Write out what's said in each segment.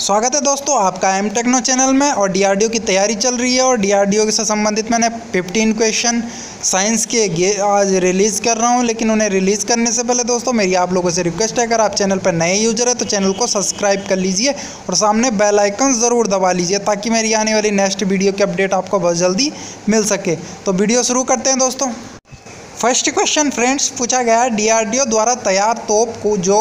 स्वागत है दोस्तों आपका एम टेक्नो चैनल में और डीआरडीओ की तैयारी चल रही है और डीआरडीओ से संबंधित मैंने 15 क्वेश्चन साइंस के आज रिलीज़ कर रहा हूँ, लेकिन उन्हें रिलीज़ करने से पहले दोस्तों मेरी आप लोगों से रिक्वेस्ट है, अगर आप चैनल पर नए यूज़र है तो चैनल को सब्सक्राइब कर लीजिए और सामने बेल आइकन ज़रूर दबा लीजिए ताकि मेरी आने वाली नेक्स्ट वीडियो की अपडेट आपको बहुत जल्दी मिल सके। तो वीडियो शुरू करते हैं दोस्तों। फ़र्स्ट क्वेश्चन फ्रेंड्स, पूछा गया है डीआरडीओ द्वारा तैयार तोप को जो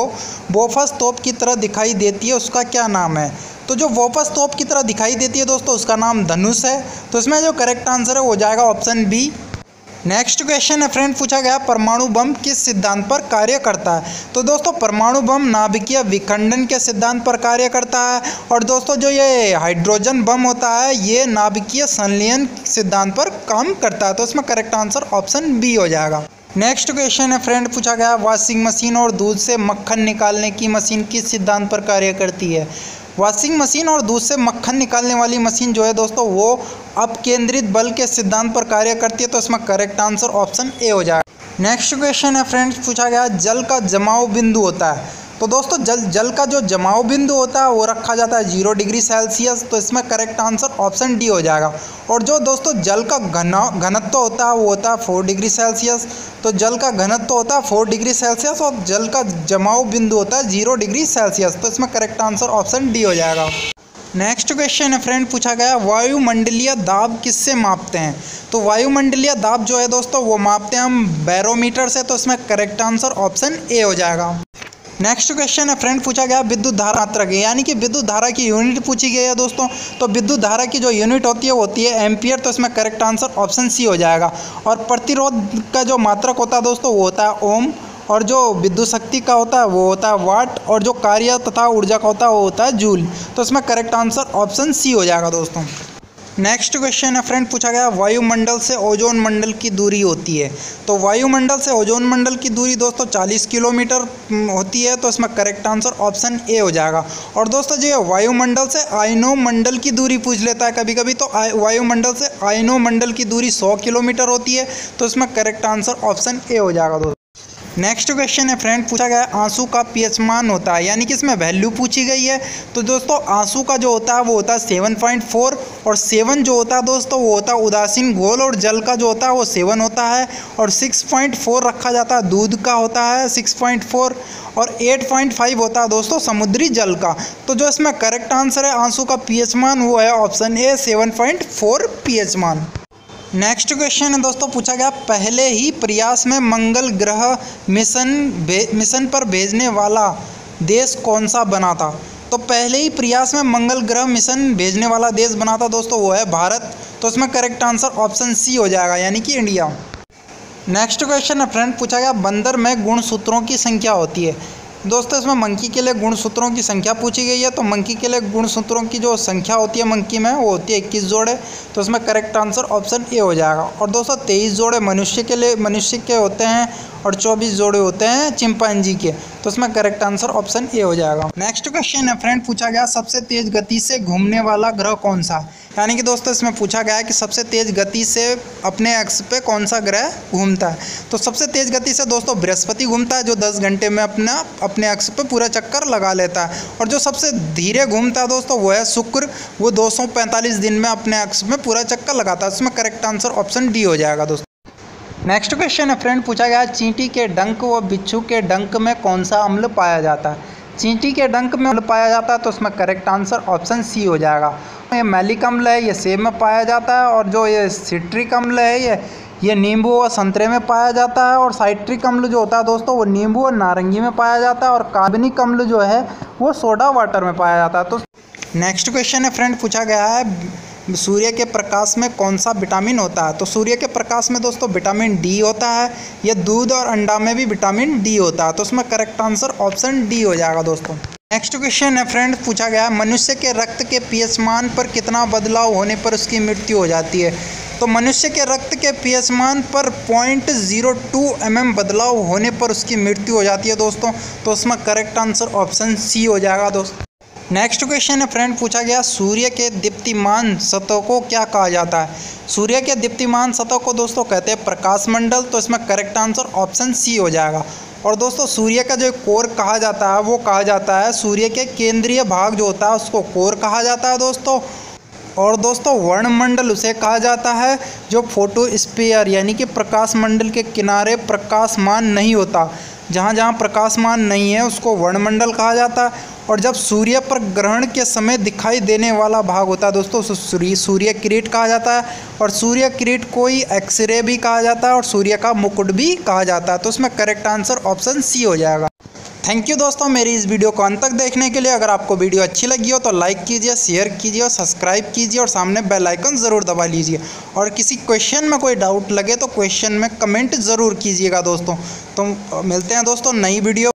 बोफस तोप की तरह दिखाई देती है, उसका क्या नाम है? तो जो वोफस तोप की तरह दिखाई देती है दोस्तों, उसका नाम धनुष है। तो इसमें जो करेक्ट आंसर है, वो जाएगा ऑप्शन बी नेक्स्ट क्वेश्चन है फ्रेंड पूछा गया, परमाणु बम किस सिद्धांत पर कार्य करता है? तो दोस्तों, परमाणु बम नाभिकीय विखंडन के सिद्धांत पर कार्य करता है। और दोस्तों, जो ये हाइड्रोजन बम होता है, ये नाभिकीय संलयन सिद्धांत पर काम करता है। तो इसमें करेक्ट आंसर ऑप्शन बी हो जाएगा। नेक्स्ट क्वेश्चन है फ्रेंड पूछा गया वॉशिंग मशीन और दूध से मक्खन निकालने की मशीन किस सिद्धांत पर कार्य करती है? वॉशिंग मशीन और दूध से मक्खन निकालने वाली मशीन जो है दोस्तों, वो अपकेंद्रित बल के सिद्धांत पर कार्य करती है तो इसमें करेक्ट आंसर ऑप्शन ए हो जाएगा। नेक्स्ट क्वेश्चन है फ्रेंड्स पूछा गया, जल का जमाव बिंदु होता है। तो दोस्तों, जल जल का जो जमाव बिंदु होता है, वो रखा जाता है ज़ीरो डिग्री सेल्सियस तो इसमें करेक्ट आंसर ऑप्शन डी हो जाएगा। और जो दोस्तों, जल का घना, घनत्व होता है, वो होता है फोर डिग्री सेल्सियस। तो जल का घनत्व होता है फोर डिग्री सेल्सियस और जल का जमाव बिंदु होता है ज़ीरो डिग्री सेल्सियस। तो इसमें करेक्ट आंसर ऑप्शन डी हो जाएगा। नेक्स्ट क्वेश्चन है फ्रेंड पूछा गया, वायुमंडलीय दाब किससे मापते हैं? तो वायुमंडलीय दाब जो है दोस्तों, वो मापते हैं हम बैरोमीटर से तो इसमें करेक्ट आंसर ऑप्शन ए हो जाएगा। नेक्स्ट क्वेश्चन है फ्रेंड पूछा गया, विद्युत धारा मात्रा की। यानी कि विद्युत धारा की यूनिट पूछी गई है दोस्तों। तो विद्युत धारा की जो यूनिट होती है, वो होती है एम्पियर तो इसमें करेक्ट आंसर ऑप्शन सी हो जाएगा। और प्रतिरोध का जो मात्रक होता है दोस्तों, वो होता है ओम और जो विद्युत शक्ति का होता है, वो होता है वाट और जो कार्य तथा ऊर्जा का होता है, वो होता है जूल तो इसमें करेक्ट आंसर ऑप्शन सी हो जाएगा दोस्तों। नेक्स्ट क्वेश्चन है फ्रेंड पूछा गया, वायुमंडल से ओजोन मंडल की दूरी होती है। तो वायुमंडल से ओजोन मंडल की दूरी दोस्तों 40 किलोमीटर होती है तो इसमें करेक्ट आंसर ऑप्शन ए हो जाएगा। और दोस्तों जो वायुमंडल से आयनो मंडल की दूरी पूछ लेता है कभी कभी तो वायुमंडल से आयनो मंडल की दूरी 100 किलोमीटर होती है तो इसमें करेक्ट आंसर ऑप्शन ए हो जाएगा दोस्तों। नेक्स्ट क्वेश्चन है फ्रेंड पूछा गया आँसू का पीएच मान होता है, यानी कि इसमें वैल्यू पूछी गई है। तो दोस्तों, आँसू का जो होता है, वो होता है सेवन पॉइंट फोर और सेवन जो होता है दोस्तों, वो होता है उदासीन घोल और जल का जो होता है, वो सेवन होता है और सिक्स पॉइंट फोर रखा जाता है, दूध का होता है सिक्स पॉइंट फोर और एट पॉइंट फाइव होता है दोस्तों, समुद्री जल का। तो जो इसमें करेक्ट आंसर है, आँसू का पीएच मान, वो है option A seven point four मान। नेक्स्ट क्वेश्चन है दोस्तों, पूछा गया, पहले ही प्रयास में मंगल ग्रह मिशन मिशन पर भेजने वाला देश कौन सा बना था? तो पहले ही प्रयास में मंगल ग्रह मिशन भेजने वाला देश बना था दोस्तों, वो है भारत। तो इसमें करेक्ट आंसर ऑप्शन सी हो जाएगा, यानी कि इंडिया नेक्स्ट क्वेश्चन है फ्रेंड पूछा गया, बंदर में गुण सूत्रों की संख्या होती है। दोस्तों, इसमें मंकी के लिए गुणसूत्रों की संख्या पूछी गई है तो मंकी के लिए गुणसूत्रों की जो संख्या होती है मंकी में, वो होती है इक्कीस जोड़े तो इसमें करेक्ट आंसर ऑप्शन ए हो जाएगा। और दोस्तों, तेईस जोड़े मनुष्य के लिए, मनुष्य के होते हैं और चौबीस जोड़े होते हैं चिंपांजी के तो इसमें करेक्ट आंसर ऑप्शन ए हो जाएगा। नेक्स्ट क्वेश्चन है फ्रेंड पूछा गया, सबसे तेज गति से घूमने वाला ग्रह कौन सा? यानी कि दोस्तों, इसमें पूछा गया है कि सबसे तेज़ गति से अपने अक्ष पे कौन सा ग्रह घूमता है? तो सबसे तेज़ गति से दोस्तों, बृहस्पति घूमता है, जो 10 घंटे में अपना, अपने अक्ष पे पूरा चक्कर लगा लेता है। और जो सबसे धीरे घूमता है दोस्तों, वो है शुक्र। वो 245 दिन में अपने अक्ष में पूरा चक्कर लगाता है। उसमें करेक्ट आंसर ऑप्शन डी हो जाएगा दोस्तों। नेक्स्ट क्वेश्चन है फ्रेंड पूछा गया चींटी के डंक व बिच्छू के डंक में कौन सा अम्ल पाया जाता है? चींटी के डंक में अम्ल पाया जाता है तो उसमें करेक्ट आंसर ऑप्शन सी हो जाएगा। ये मैलिक अम्ल है, ये सेब में पाया जाता है और जो ये सिट्रिक अम्ल है, ये ये नींबू और संतरे में पाया जाता है और साइट्रिक अम्ल जो होता है दोस्तों, वो नींबू और नारंगी में पाया जाता है और कार्बनिक अम्ल जो है, वो सोडा वाटर में पाया जाता है। तो नेक्स्ट क्वेश्चन है फ्रेंड, पूछा गया है, सूर्य के प्रकाश में कौन सा विटामिन होता है? तो सूर्य के प्रकाश में दोस्तों, विटामिन डी होता है, ये दूध और अंडा में भी विटामिन डी होता है तो उसमें करेक्ट आंसर ऑप्शन डी हो जाएगा दोस्तों। नेक्स्ट क्वेश्चन है फ्रेंड पूछा गया मनुष्य के रक्त के पीएच मान पर कितना बदलाव होने पर उसकी मृत्यु हो जाती है? तो मनुष्य के रक्त के पीएच मान पर point zero two M M बदलाव होने पर उसकी मृत्यु हो जाती है दोस्तों। तो उसमें करेक्ट आंसर ऑप्शन सी हो जाएगा दोस्तों। नेक्स्ट क्वेश्चन है फ्रेंड पूछा गया, सूर्य के दीप्तिमान सतह को क्या कहा जाता है? सूर्य के दीप्तिमान सतह को दोस्तों कहते हैं प्रकाश मंडल तो इसमें करेक्ट आंसर ऑप्शन सी हो जाएगा। और दोस्तों, सूर्य का जो कोर कहा जाता है, वो कहा जाता है, सूर्य के केंद्रीय भाग जो होता है, उसको कोर कहा जाता है दोस्तों। और दोस्तों, वर्णमंडल उसे कहा जाता है, जो फ़ोटो स्पेयर यानी कि प्रकाश मंडल के किनारे प्रकाशमान नहीं होता। जहाँ जहाँ प्रकाशमान नहीं है, उसको वर्णमंडल कहा जाता है। और जब सूर्य पर ग्रहण के समय दिखाई देने वाला भाग होता है, दोस्तों, उसे सूर्य सूर्य किरीट कहा जाता है। और सूर्य किरीट को ही एक्सरे भी कहा जाता है और सूर्य का मुकुट भी कहा जाता है। तो उसमें करेक्ट आंसर ऑप्शन सी हो जाएगा। थैंक यू दोस्तों मेरी इस वीडियो को अंत तक देखने के लिए। अगर आपको वीडियो अच्छी लगी हो तो लाइक कीजिए शेयर कीजिए और सब्सक्राइब कीजिए और सामने बेल आइकन ज़रूर दबा लीजिए। और किसी क्वेश्चन में कोई डाउट लगे तो क्वेश्चन में कमेंट ज़रूर कीजिएगा दोस्तों। तो मिलते हैं दोस्तों नई वीडियो